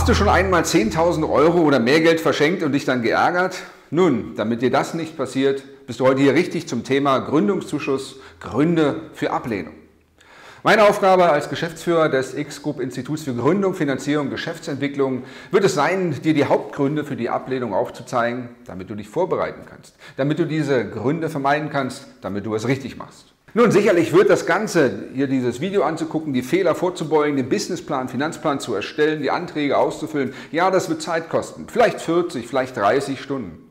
Hast du schon einmal 10.000 Euro oder mehr Geld verschenkt und dich dann geärgert? Nun, damit dir das nicht passiert, bist du heute hier richtig zum Thema Gründungszuschuss, Gründe für Ablehnung. Meine Aufgabe als Geschäftsführer des X-Group Instituts für Gründung, Finanzierung Geschäftsentwicklung wird es sein, dir die Hauptgründe für die Ablehnung aufzuzeigen, damit du dich vorbereiten kannst, damit du diese Gründe vermeiden kannst, damit du es richtig machst. Nun, sicherlich wird das Ganze, hier dieses Video anzugucken, die Fehler vorzubeugen, den Businessplan, Finanzplan zu erstellen, die Anträge auszufüllen, ja, das wird Zeit kosten. Vielleicht 40, vielleicht 30 Stunden.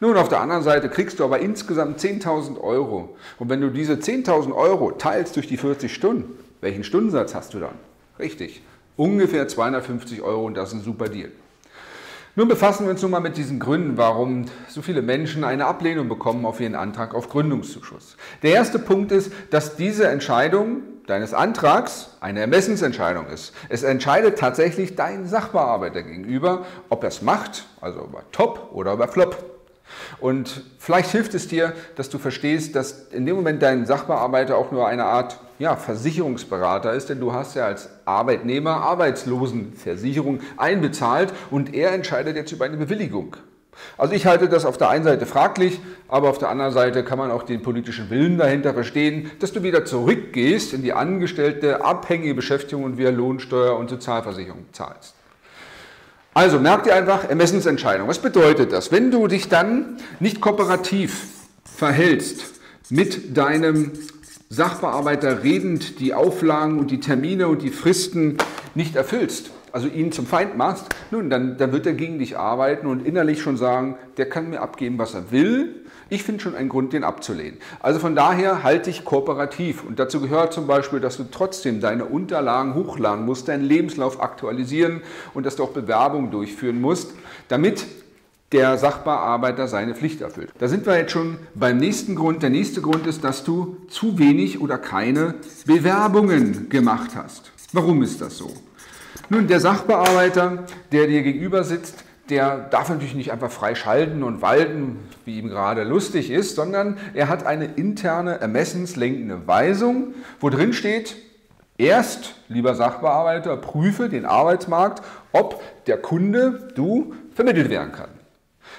Nun, auf der anderen Seite kriegst du aber insgesamt 10.000 Euro. Und wenn du diese 10.000 Euro teilst durch die 40 Stunden, welchen Stundensatz hast du dann? Richtig, ungefähr 250 Euro und das ist ein super Deal. Nun befassen wir uns nun mal mit diesen Gründen, warum so viele Menschen eine Ablehnung bekommen auf ihren Antrag auf Gründungszuschuss. Der erste Punkt ist, dass diese Entscheidung deines Antrags eine Ermessensentscheidung ist. Es entscheidet tatsächlich dein Sachbearbeiter gegenüber, ob er es macht, also über Top oder über Flop. Und vielleicht hilft es dir, dass du verstehst, dass in dem Moment dein Sachbearbeiter auch nur eine Art ja, Versicherungsberater ist, denn du hast ja als Arbeitnehmer Arbeitslosenversicherung einbezahlt und er entscheidet jetzt über eine Bewilligung. Also ich halte das auf der einen Seite fraglich, aber auf der anderen Seite kann man auch den politischen Willen dahinter verstehen, dass du wieder zurückgehst in die angestellte abhängige Beschäftigung und via Lohnsteuer und Sozialversicherung zahlst. Also merk dir einfach Ermessensentscheidung. Was bedeutet das? Wenn du dich dann nicht kooperativ verhältst mit deinem Sachbearbeiter redend die Auflagen und die Termine und die Fristen nicht erfüllst, also ihn zum Feind machst, nun, dann, dann wird er gegen dich arbeiten und innerlich schon sagen, der kann mir abgeben, was er will. Ich finde schon einen Grund, den abzulehnen. Also von daher halte ich kooperativ. Und dazu gehört zum Beispiel, dass du trotzdem deine Unterlagen hochladen musst, deinen Lebenslauf aktualisieren und dass du auch Bewerbungen durchführen musst, damit der Sachbearbeiter seine Pflicht erfüllt. Da sind wir jetzt schon beim nächsten Grund. Der nächste Grund ist, dass du zu wenig oder keine Bewerbungen gemacht hast. Warum ist das so? Nun, der Sachbearbeiter, der dir gegenüber sitzt, der darf natürlich nicht einfach frei schalten und walten, wie ihm gerade lustig ist, sondern er hat eine interne ermessenslenkende Weisung, wo drin steht, erst, lieber Sachbearbeiter, prüfe den Arbeitsmarkt, ob der Kunde, du, vermittelt werden kann.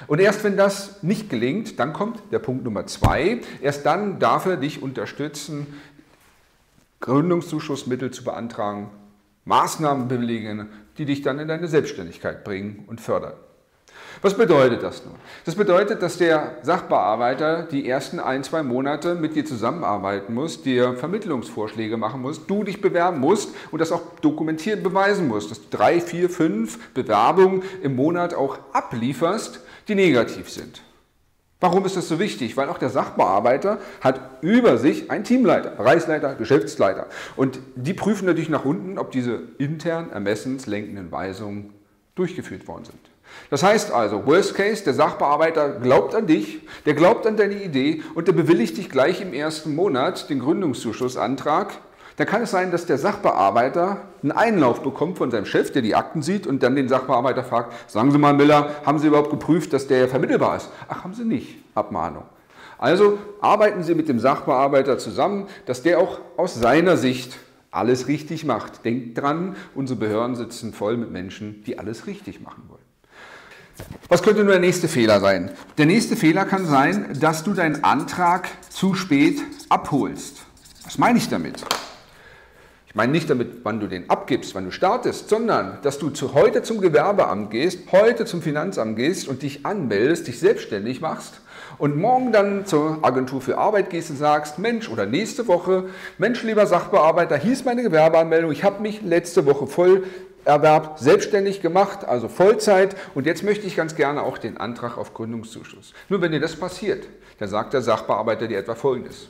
Und erst wenn das nicht gelingt, dann kommt der Punkt Nummer zwei. Erst dann darf er dich unterstützen, Gründungszuschussmittel zu beantragen Maßnahmen bewilligen, die dich dann in deine Selbstständigkeit bringen und fördern. Was bedeutet das nun? Das bedeutet, dass der Sachbearbeiter die ersten ein, zwei Monate mit dir zusammenarbeiten muss, dir Vermittlungsvorschläge machen muss, du dich bewerben musst und das auch dokumentiert beweisen musst, dass du drei, vier, fünf Bewerbungen im Monat auch ablieferst, die negativ sind. Warum ist das so wichtig? Weil auch der Sachbearbeiter hat über sich einen Teamleiter, Bereichsleiter, Geschäftsleiter. Und die prüfen natürlich nach unten, ob diese intern ermessenslenkenden Weisungen durchgeführt worden sind. Das heißt also, Worst Case, der Sachbearbeiter glaubt an dich, der glaubt an deine Idee und der bewilligt dich gleich im ersten Monat den Gründungszuschussantrag dann kann es sein, dass der Sachbearbeiter einen Einlauf bekommt von seinem Chef, der die Akten sieht und dann den Sachbearbeiter fragt, sagen Sie mal Miller, haben Sie überhaupt geprüft, dass der vermittelbar ist? Ach, haben Sie nicht. Abmahnung. Also arbeiten Sie mit dem Sachbearbeiter zusammen, dass der auch aus seiner Sicht alles richtig macht. Denkt dran, unsere Behörden sitzen voll mit Menschen, die alles richtig machen wollen. Was könnte nur der nächste Fehler sein? Der nächste Fehler kann sein, dass du deinen Antrag zu spät abholst. Was meine ich damit? Ich meine nicht damit, wann du den abgibst, wann du startest, sondern dass du zu, heute zum Gewerbeamt gehst, heute zum Finanzamt gehst und dich anmeldest, dich selbstständig machst und morgen dann zur Agentur für Arbeit gehst und sagst, Mensch, oder nächste Woche, Mensch, lieber Sachbearbeiter, hier ist meine Gewerbeanmeldung, ich habe mich letzte Woche voll Erwerb selbstständig gemacht, also Vollzeit und jetzt möchte ich ganz gerne auch den Antrag auf Gründungszuschuss. Nur wenn dir das passiert, dann sagt der Sachbearbeiter dir etwa Folgendes.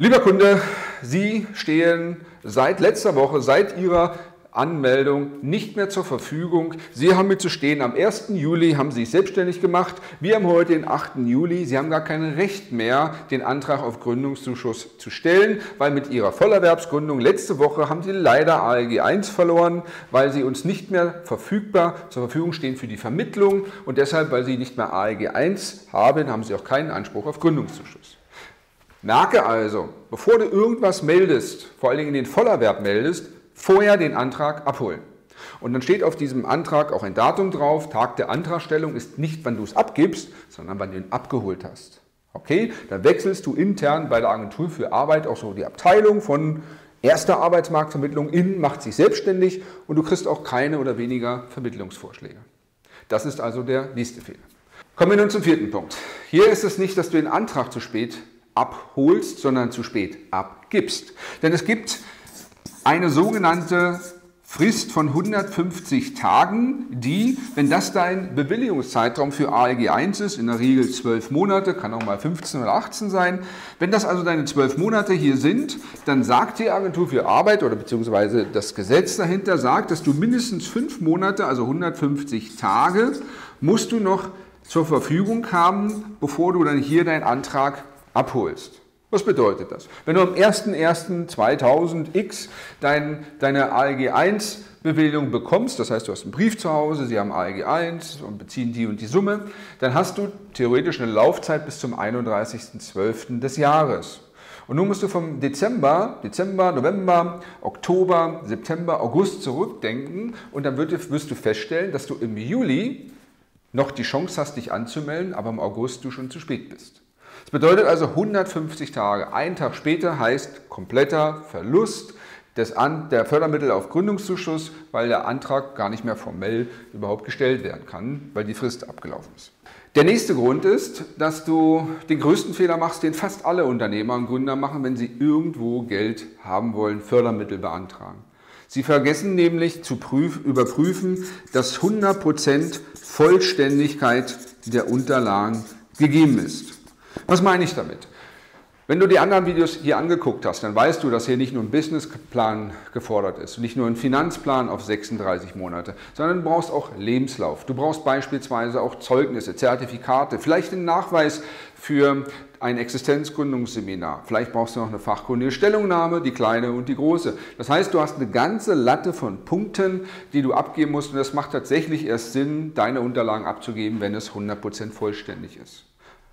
Lieber Kunde, Sie stehen seit letzter Woche, seit Ihrer Anmeldung nicht mehr zur Verfügung. Sie haben mir zu stehen, am 1. Juli haben Sie sich selbstständig gemacht. Wir haben heute den 8. Juli. Sie haben gar kein Recht mehr, den Antrag auf Gründungszuschuss zu stellen, weil mit Ihrer Vollerwerbsgründung letzte Woche haben Sie leider ALG 1 verloren, weil Sie uns nicht mehr verfügbar zur Verfügung stehen für die Vermittlung und deshalb, weil Sie nicht mehr ALG 1 haben, haben Sie auch keinen Anspruch auf Gründungszuschuss. Merke also, bevor du irgendwas meldest, vor allen Dingen in den Vollerwerb meldest, vorher den Antrag abholen. Und dann steht auf diesem Antrag auch ein Datum drauf. Tag der Antragstellung ist nicht, wann du es abgibst, sondern wann du ihn abgeholt hast. Okay, dann wechselst du intern bei der Agentur für Arbeit auch so die Abteilung von erster Arbeitsmarktvermittlung in, macht sich selbstständig und du kriegst auch keine oder weniger Vermittlungsvorschläge. Das ist also der nächste Fehler. Kommen wir nun zum vierten Punkt. Hier ist es nicht, dass du den Antrag zu spät abholst, sondern zu spät abgibst. Denn es gibt eine sogenannte Frist von 150 Tagen, die, wenn das dein Bewilligungszeitraum für ALG 1 ist, in der Regel 12 Monate, kann auch mal 15 oder 18 sein, wenn das also deine 12 Monate hier sind, dann sagt die Agentur für Arbeit oder beziehungsweise das Gesetz dahinter sagt, dass du mindestens 5 Monate, also 150 Tage, musst du noch zur Verfügung haben, bevor du dann hier deinen Antrag abholst. Was bedeutet das? Wenn du am 01.01.2000 dein, deine ALG 1 Bewilligung bekommst, das heißt, du hast einen Brief zu Hause, sie haben ALG 1 und beziehen die und die Summe, dann hast du theoretisch eine Laufzeit bis zum 31.12. des Jahres. Und nun musst du vom Dezember, Dezember, November, Oktober, September, August zurückdenken und dann wirst du feststellen, dass du im Juli noch die Chance hast, dich anzumelden, aber im August du schon zu spät bist. Das bedeutet also 150 Tage. Ein Tag später heißt kompletter Verlust des An der Fördermittel auf Gründungszuschuss, weil der Antrag gar nicht mehr formell überhaupt gestellt werden kann, weil die Frist abgelaufen ist. Der nächste Grund ist, dass du den größten Fehler machst, den fast alle Unternehmer und Gründer machen, wenn sie irgendwo Geld haben wollen, Fördermittel beantragen. Sie vergessen nämlich zu überprüfen, dass 100% Vollständigkeit der Unterlagen gegeben ist. Was meine ich damit? Wenn du die anderen Videos hier angeguckt hast, dann weißt du, dass hier nicht nur ein Businessplan gefordert ist, nicht nur ein Finanzplan auf 36 Monate, sondern du brauchst auch Lebenslauf. Du brauchst beispielsweise auch Zeugnisse, Zertifikate, vielleicht einen Nachweis für ein Existenzgründungsseminar. Vielleicht brauchst du noch eine fachkundige Stellungnahme, die kleine und die große. Das heißt, du hast eine ganze Latte von Punkten, die du abgeben musst und das macht tatsächlich erst Sinn, deine Unterlagen abzugeben, wenn es 100% vollständig ist.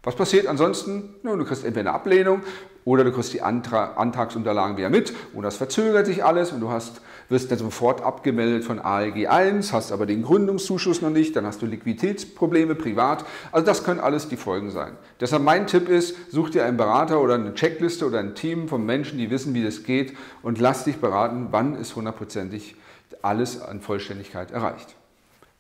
Was passiert ansonsten? Nun, du kriegst entweder eine Ablehnung oder du kriegst die Antrag, Antragsunterlagen wieder mit und das verzögert sich alles und du hast, wirst dann sofort abgemeldet von ALG 1, hast aber den Gründungszuschuss noch nicht, dann hast du Liquiditätsprobleme privat. Also das können alles die Folgen sein. Deshalb mein Tipp ist, such dir einen Berater oder eine Checkliste oder ein Team von Menschen, die wissen, wie das geht und lass dich beraten, wann ist hundertprozentig alles an Vollständigkeit erreicht.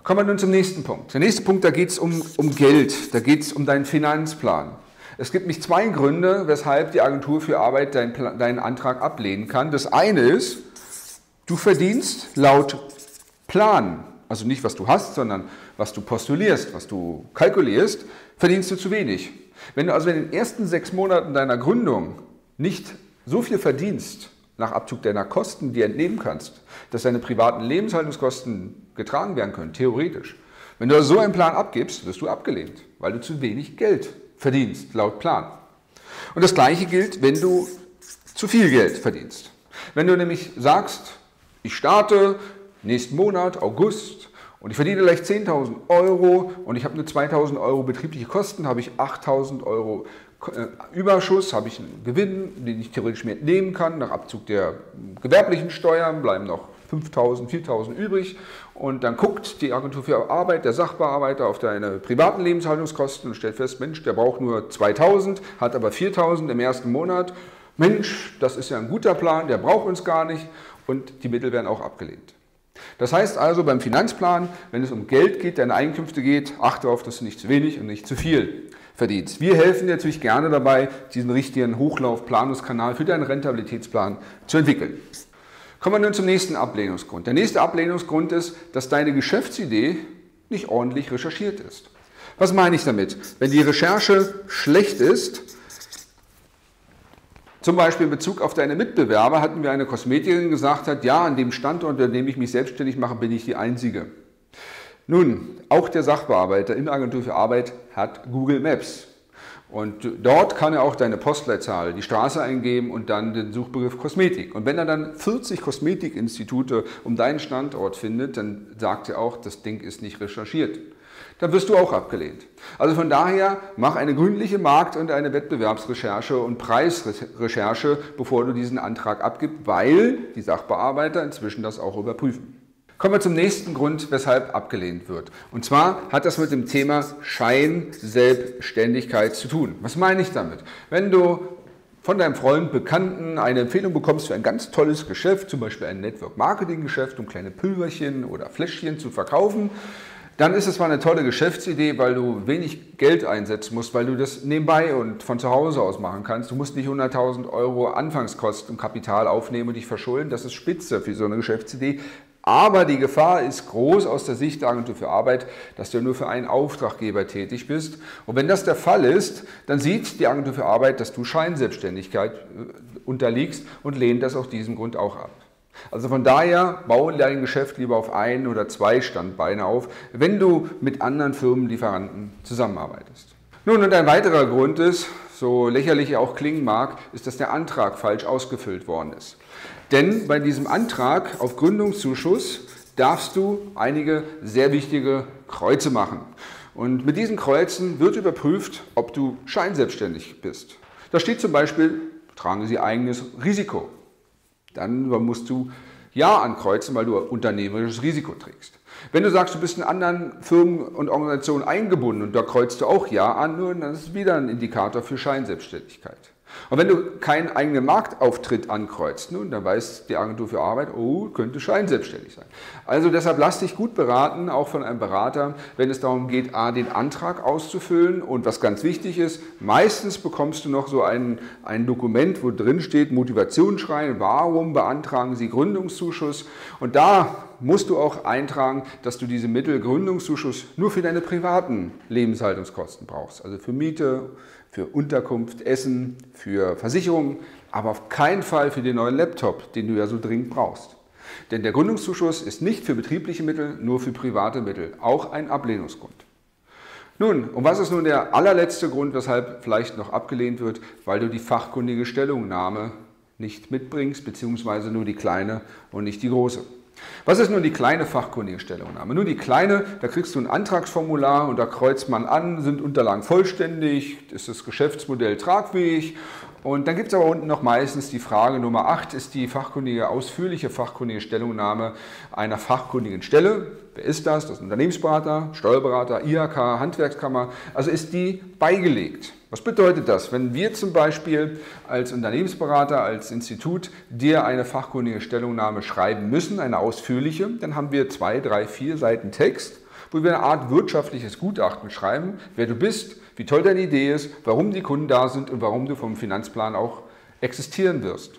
Kommen wir nun zum nächsten Punkt. Der nächste Punkt, da geht es um, um Geld, da geht es um deinen Finanzplan. Es gibt nicht zwei Gründe, weshalb die Agentur für Arbeit deinen, deinen Antrag ablehnen kann. Das eine ist, du verdienst laut Plan, also nicht was du hast, sondern was du postulierst, was du kalkulierst, verdienst du zu wenig. Wenn du also in den ersten sechs Monaten deiner Gründung nicht so viel verdienst, nach Abzug deiner Kosten, die entnehmen kannst, dass deine privaten Lebenshaltungskosten getragen werden können, theoretisch. Wenn du so einen Plan abgibst, wirst du abgelehnt, weil du zu wenig Geld verdienst, laut Plan. Und das Gleiche gilt, wenn du zu viel Geld verdienst. Wenn du nämlich sagst, ich starte nächsten Monat, August, und ich verdiene vielleicht 10.000 Euro und ich habe nur 2.000 Euro betriebliche Kosten, habe ich 8.000 Euro äh, Überschuss, habe ich einen Gewinn, den ich theoretisch mir entnehmen kann. Nach Abzug der gewerblichen Steuern bleiben noch 5.000, 4.000 übrig. Und dann guckt die Agentur für Arbeit, der Sachbearbeiter, auf deine privaten Lebenshaltungskosten und stellt fest, Mensch, der braucht nur 2.000, hat aber 4.000 im ersten Monat. Mensch, das ist ja ein guter Plan, der braucht uns gar nicht. Und die Mittel werden auch abgelehnt. Das heißt also beim Finanzplan, wenn es um Geld geht, deine Einkünfte geht, achte darauf, dass du nicht zu wenig und nicht zu viel verdienst. Wir helfen dir natürlich gerne dabei, diesen richtigen Hochlauf-Planungskanal für deinen Rentabilitätsplan zu entwickeln. Kommen wir nun zum nächsten Ablehnungsgrund. Der nächste Ablehnungsgrund ist, dass deine Geschäftsidee nicht ordentlich recherchiert ist. Was meine ich damit? Wenn die Recherche schlecht ist, zum Beispiel in Bezug auf deine Mitbewerber hatten wir eine Kosmetikerin gesagt hat, ja, an dem Standort, an dem ich mich selbstständig mache, bin ich die Einzige. Nun, auch der Sachbearbeiter in der Agentur für Arbeit hat Google Maps. Und dort kann er auch deine Postleitzahl, die Straße eingeben und dann den Suchbegriff Kosmetik. Und wenn er dann 40 Kosmetikinstitute um deinen Standort findet, dann sagt er auch, das Ding ist nicht recherchiert. Dann wirst du auch abgelehnt. Also von daher mach eine gründliche Markt- und eine Wettbewerbsrecherche und Preisrecherche, bevor du diesen Antrag abgibst, weil die Sachbearbeiter inzwischen das auch überprüfen. Kommen wir zum nächsten Grund, weshalb abgelehnt wird. Und zwar hat das mit dem Thema Scheinselbstständigkeit zu tun. Was meine ich damit? Wenn du von deinem Freund, Bekannten eine Empfehlung bekommst für ein ganz tolles Geschäft, zum Beispiel ein Network-Marketing-Geschäft, um kleine Pülverchen oder Fläschchen zu verkaufen, dann ist es zwar eine tolle Geschäftsidee, weil du wenig Geld einsetzen musst, weil du das nebenbei und von zu Hause aus machen kannst. Du musst nicht 100.000 Euro Anfangskosten und Kapital aufnehmen und dich verschulden. Das ist spitze für so eine Geschäftsidee. Aber die Gefahr ist groß aus der Sicht der Agentur für Arbeit, dass du nur für einen Auftraggeber tätig bist. Und wenn das der Fall ist, dann sieht die Agentur für Arbeit, dass du Scheinselbstständigkeit äh, unterliegst und lehnt das aus diesem Grund auch ab. Also von daher baue dein Geschäft lieber auf ein oder zwei Standbeine auf, wenn du mit anderen Firmenlieferanten zusammenarbeitest. Nun, und ein weiterer Grund ist, so lächerlich er auch klingen mag, ist, dass der Antrag falsch ausgefüllt worden ist. Denn bei diesem Antrag auf Gründungszuschuss darfst du einige sehr wichtige Kreuze machen. Und mit diesen Kreuzen wird überprüft, ob du scheinselbstständig bist. Da steht zum Beispiel, tragen Sie eigenes Risiko. Dann musst du Ja ankreuzen, weil du unternehmerisches Risiko trägst. Wenn du sagst, du bist in anderen Firmen und Organisationen eingebunden und da kreuzt du auch Ja an, dann ist es wieder ein Indikator für Scheinselbstständigkeit. Und wenn du keinen eigenen Marktauftritt ankreuzt, nun, dann weiß die Agentur für Arbeit, oh, könnte scheinselbstständig sein. Also deshalb lass dich gut beraten, auch von einem Berater, wenn es darum geht, A, den Antrag auszufüllen und was ganz wichtig ist, meistens bekommst du noch so ein, ein Dokument, wo drin steht, Motivationsschreien, warum beantragen Sie Gründungszuschuss? Und da musst du auch eintragen, dass du diese Mittel Gründungszuschuss nur für deine privaten Lebenshaltungskosten brauchst, also für Miete, für Unterkunft, Essen, für Versicherungen, aber auf keinen Fall für den neuen Laptop, den du ja so dringend brauchst. Denn der Gründungszuschuss ist nicht für betriebliche Mittel, nur für private Mittel, auch ein Ablehnungsgrund. Nun, und was ist nun der allerletzte Grund, weshalb vielleicht noch abgelehnt wird? Weil du die fachkundige Stellungnahme nicht mitbringst, beziehungsweise nur die kleine und nicht die große. Was ist nun die kleine fachkundige Stellungnahme? Nur die kleine, da kriegst du ein Antragsformular und da kreuzt man an, sind Unterlagen vollständig, ist das Geschäftsmodell tragfähig und dann gibt es aber unten noch meistens die Frage Nummer 8, ist die fachkundige, ausführliche fachkundige Stellungnahme einer fachkundigen Stelle. Wer ist das? Das ist Unternehmensberater, Steuerberater, IHK, Handwerkskammer. Also ist die beigelegt. Was bedeutet das? Wenn wir zum Beispiel als Unternehmensberater, als Institut dir eine fachkundige Stellungnahme schreiben müssen, eine ausführliche, dann haben wir zwei, drei, vier Seiten Text, wo wir eine Art wirtschaftliches Gutachten schreiben, wer du bist, wie toll deine Idee ist, warum die Kunden da sind und warum du vom Finanzplan auch existieren wirst.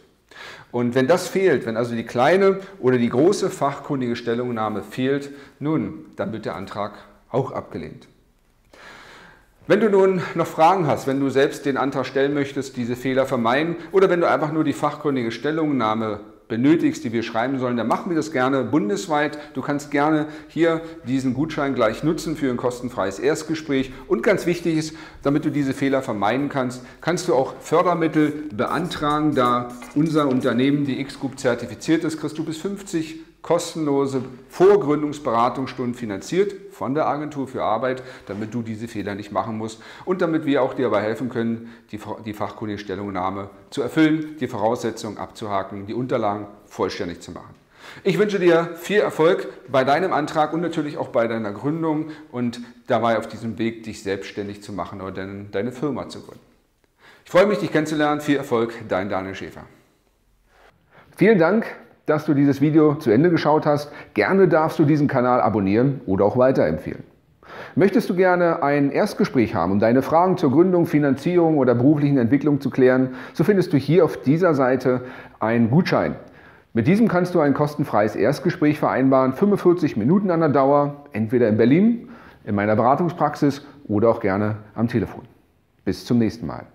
Und wenn das fehlt, wenn also die kleine oder die große fachkundige Stellungnahme fehlt, nun, dann wird der Antrag auch abgelehnt. Wenn du nun noch Fragen hast, wenn du selbst den Antrag stellen möchtest, diese Fehler vermeiden oder wenn du einfach nur die fachkundige Stellungnahme benötigst, die wir schreiben sollen, dann machen wir das gerne bundesweit. Du kannst gerne hier diesen Gutschein gleich nutzen für ein kostenfreies Erstgespräch. Und ganz wichtig ist, damit du diese Fehler vermeiden kannst, kannst du auch Fördermittel beantragen. Da unser Unternehmen, die X-Group, zertifiziert ist, kriegst du bis 50 kostenlose Vorgründungsberatungsstunden finanziert von der Agentur für Arbeit, damit du diese Fehler nicht machen musst und damit wir auch dir dabei helfen können, die, die fachkundige Stellungnahme zu erfüllen, die Voraussetzungen abzuhaken, die Unterlagen vollständig zu machen. Ich wünsche dir viel Erfolg bei deinem Antrag und natürlich auch bei deiner Gründung und dabei auf diesem Weg, dich selbstständig zu machen oder deine Firma zu gründen. Ich freue mich, dich kennenzulernen. Viel Erfolg, dein Daniel Schäfer. Vielen Dank dass du dieses Video zu Ende geschaut hast. Gerne darfst du diesen Kanal abonnieren oder auch weiterempfehlen. Möchtest du gerne ein Erstgespräch haben, um deine Fragen zur Gründung, Finanzierung oder beruflichen Entwicklung zu klären, so findest du hier auf dieser Seite einen Gutschein. Mit diesem kannst du ein kostenfreies Erstgespräch vereinbaren, 45 Minuten an der Dauer, entweder in Berlin, in meiner Beratungspraxis oder auch gerne am Telefon. Bis zum nächsten Mal.